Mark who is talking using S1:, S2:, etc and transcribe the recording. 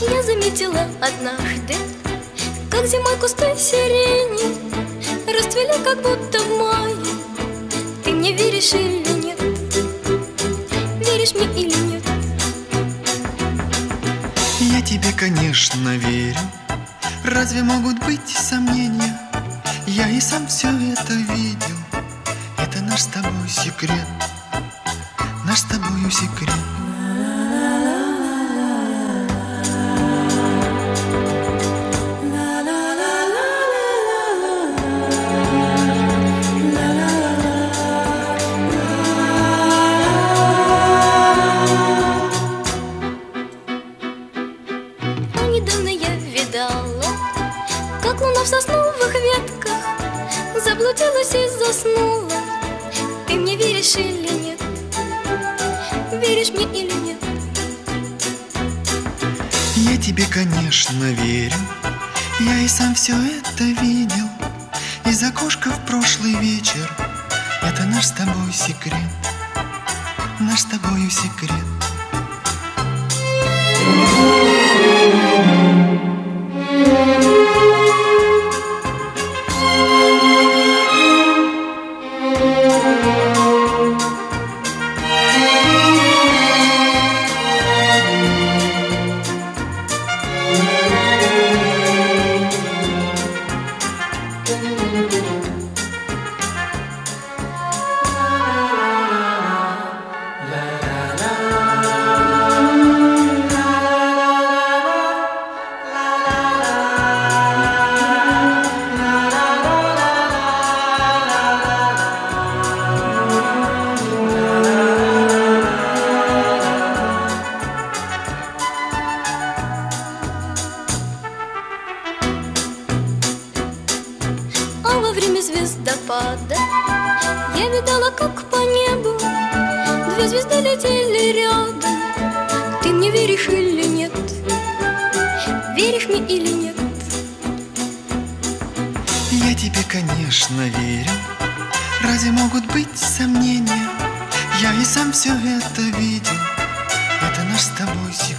S1: заметила однажды Как зимой кусты сирени Расцвели как будто в мае Ты мне веришь или нет? Веришь мне или нет?
S2: Я тебе, конечно, верю Разве могут быть сомнения? Я и сам все это видел Это наш с тобой секрет Наш с тобою секрет
S1: Как луна в сосновых ветках Заблудилась и заснула. Ты мне веришь или нет? Веришь мне или нет?
S2: Я тебе, конечно, верю. Я и сам все это видел. Из окошка в прошлый вечер. Это наш с тобой секрет. Наш с тобою секрет.
S1: А во время звездопада Я видала, как по небу Две звезды летели рядом Ты мне веришь или нет? Веришь мне или нет?
S2: Я тебе, конечно, верю Разве могут быть сомнения? Я и сам все это видел Это наш с тобой секрет